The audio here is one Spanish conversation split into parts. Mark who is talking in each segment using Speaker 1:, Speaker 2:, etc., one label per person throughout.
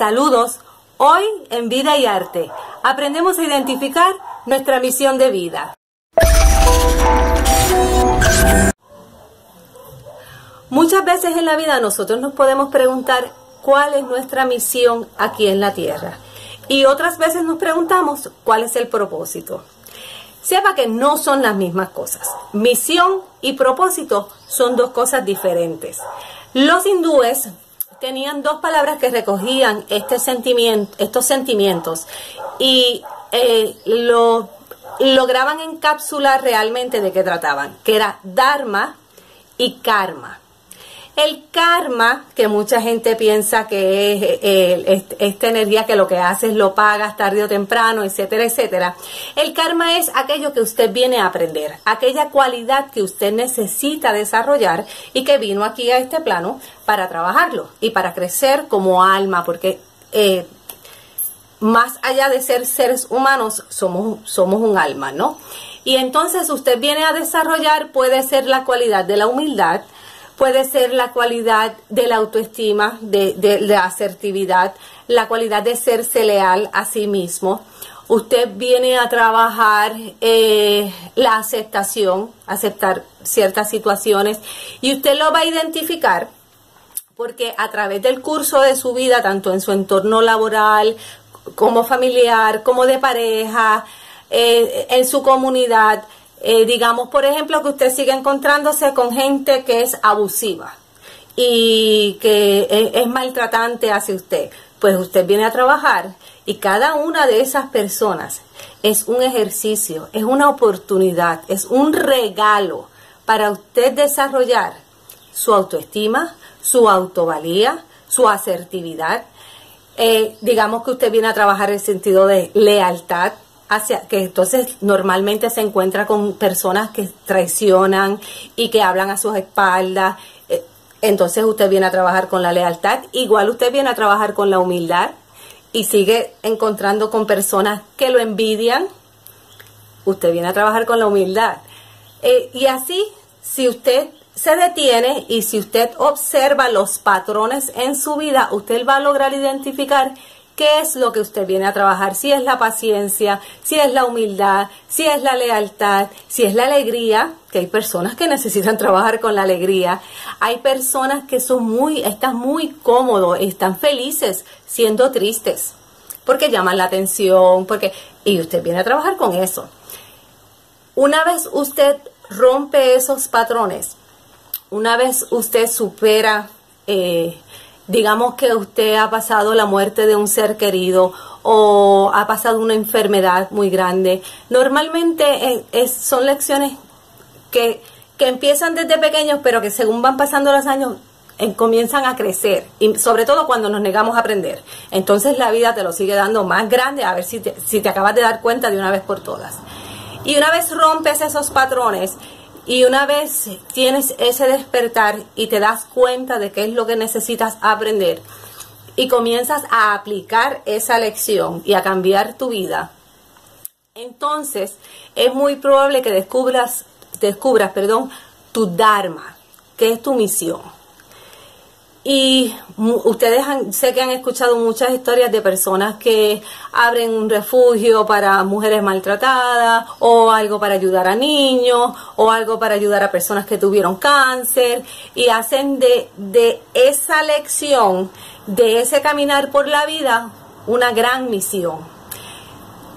Speaker 1: Saludos. Hoy en Vida y Arte aprendemos a identificar nuestra misión de vida. Muchas veces en la vida nosotros nos podemos preguntar cuál es nuestra misión aquí en la tierra. Y otras veces nos preguntamos cuál es el propósito. Sepa que no son las mismas cosas. Misión y propósito son dos cosas diferentes. Los hindúes tenían dos palabras que recogían este sentimiento, estos sentimientos y eh, lo lograban encapsular realmente de qué trataban, que era Dharma y Karma. El karma, que mucha gente piensa que es eh, esta energía que lo que hace es lo pagas tarde o temprano, etcétera, etcétera. El karma es aquello que usted viene a aprender, aquella cualidad que usted necesita desarrollar y que vino aquí a este plano para trabajarlo y para crecer como alma, porque eh, más allá de ser seres humanos, somos, somos un alma, ¿no? Y entonces usted viene a desarrollar, puede ser la cualidad de la humildad, puede ser la cualidad de la autoestima, de, la asertividad, la cualidad de serse leal a sí mismo. Usted viene a trabajar eh, la aceptación, aceptar ciertas situaciones y usted lo va a identificar porque a través del curso de su vida, tanto en su entorno laboral como familiar, como de pareja, eh, en su comunidad, eh, digamos, por ejemplo, que usted sigue encontrándose con gente que es abusiva y que es, maltratante hacia usted. Pues usted viene a trabajar y cada una de esas personas es un ejercicio, es una oportunidad, es un regalo para usted desarrollar su autoestima, su autovalía, su asertividad. Eh, digamos que usted viene a trabajar el sentido de lealtad, hacia que entonces normalmente se encuentra con personas que traicionan y que hablan a sus espaldas. Eh, entonces usted viene a trabajar con la lealtad, igual usted viene a trabajar con la humildad y sigue encontrando con personas que lo envidian. Usted viene a trabajar con la humildad. Eh, y así, si usted se detiene y si usted observa los patrones en su vida, usted va a lograr identificar qué es lo que usted viene a trabajar, si es la paciencia, si es la humildad, si es la lealtad, si es la alegría, que hay personas que necesitan trabajar con la alegría, hay personas que son muy, están muy cómodos, están felices siendo tristes, porque llaman la atención, porque, y usted viene a trabajar con eso. Una vez usted rompe esos patrones, una vez usted supera eh, digamos que usted ha pasado la muerte de un ser querido o ha pasado una enfermedad muy grande. Normalmente eh, son lecciones que, empiezan desde pequeños, pero que según van pasando los años eh, comienzan a crecer, y sobre todo cuando nos negamos a aprender. Entonces la vida te lo sigue dando más grande, a ver si te, si te acabas de dar cuenta de una vez por todas. Y una vez rompes esos patrones, y una vez tienes ese despertar y te das cuenta de qué es lo que necesitas aprender y comienzas a aplicar esa lección y a cambiar tu vida, entonces es muy probable que descubras, descubras perdón, tu Dharma, que es tu misión. Y ustedes sé que han escuchado muchas historias de personas que abren un refugio para mujeres maltratadas o algo para ayudar a niños o algo para ayudar a personas que tuvieron cáncer y hacen de, de esa lección, de ese caminar por la vida, una gran misión.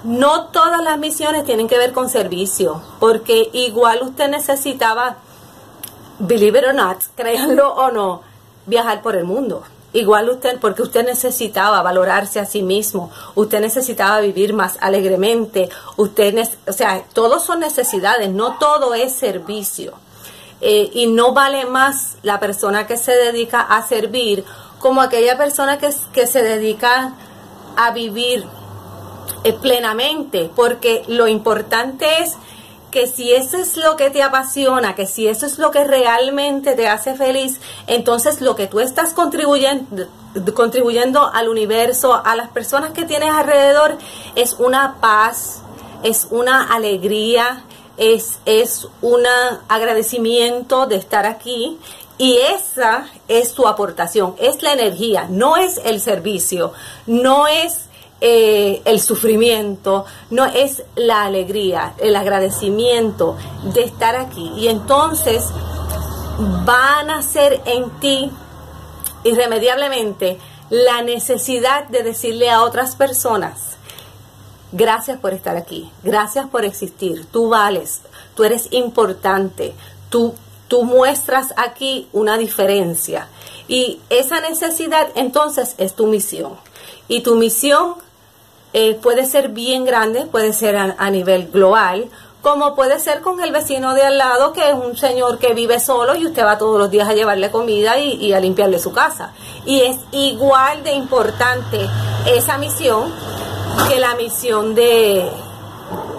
Speaker 1: No todas las misiones tienen que ver con servicio, porque igual usted necesitaba, believe it or not, créanlo o no, viajar por el mundo. Igual usted, porque usted necesitaba valorarse a sí mismo, usted necesitaba vivir más alegremente, usted, o sea, todos son necesidades, no todo es servicio. Eh, y no vale más la persona que se dedica a servir como aquella persona que, que se dedica a vivir eh, plenamente, porque lo importante es que si eso es lo que te apasiona, que si eso es lo que realmente te hace feliz, entonces lo que tú estás contribuyendo, contribuyendo al universo, a las personas que tienes alrededor, es una paz, es una alegría, es, es un agradecimiento de estar aquí. Y esa es tu aportación, es la energía, no es el servicio, no es eh, el sufrimiento, no es la alegría, el agradecimiento de estar aquí. Y entonces van a ser en ti irremediablemente la necesidad de decirle a otras personas, gracias por estar aquí, gracias por existir, tú vales, tú eres importante, tú, tú muestras aquí una diferencia. Y esa necesidad entonces es tu misión. Y tu misión eh, puede ser bien grande, puede ser a, nivel global, como puede ser con el vecino de al lado, que es un señor que vive solo y usted va todos los días a llevarle comida y, a limpiarle su casa. Y es igual de importante esa misión que la misión de,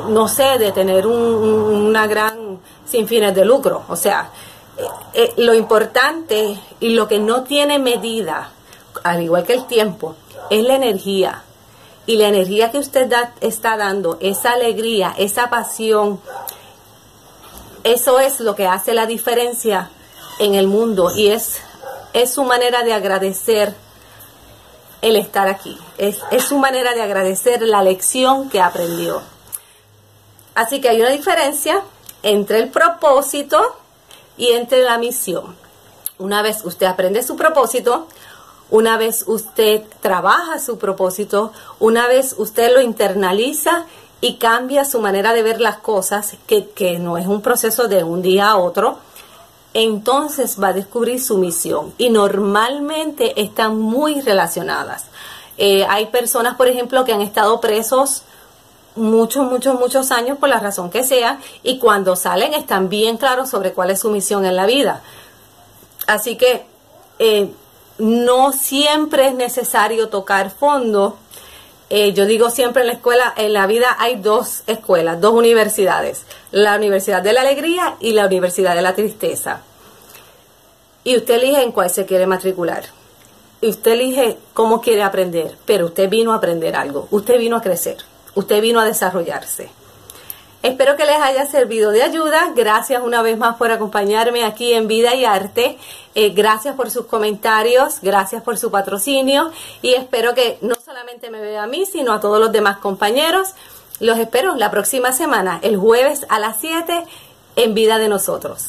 Speaker 1: no sé, de tener una gran sin fines de lucro. O sea, eh, eh, lo importante y lo que no tiene medida, al igual que el tiempo, es la energía y la energía que usted está dando, esa alegría, esa pasión, eso es lo que hace la diferencia en el mundo y es, es su manera de agradecer el estar aquí, es, es su manera de agradecer la lección que aprendió. Así que hay una diferencia entre el propósito y entre la misión. Una vez usted aprende su propósito, una vez usted trabaja su propósito, una vez usted lo internaliza y cambia su manera de ver las cosas, que, no es un proceso de un día a otro, entonces va a descubrir su misión y normalmente están muy relacionadas. Eh, hay personas, por ejemplo, que han estado presos muchos, muchos, muchos años por la razón que sea y cuando salen están bien claros sobre cuál es su misión en la vida. Así que eh, no siempre es necesario tocar fondo. Eh, yo digo siempre en la escuela, en la vida hay dos escuelas, dos universidades, la Universidad de la Alegría y la Universidad de la Tristeza. Y usted elige en cuál se quiere matricular. Y usted elige cómo quiere aprender, pero usted vino a aprender algo, usted vino a crecer, usted vino a desarrollarse. Espero que les haya servido de ayuda. Gracias una vez más por acompañarme aquí en Vida y Arte. Eh, gracias por sus comentarios, gracias por su patrocinio y espero que no solamente me vea a mí, sino a todos los demás compañeros. Los espero la próxima semana, el jueves a las 7, en Vida de Nosotros.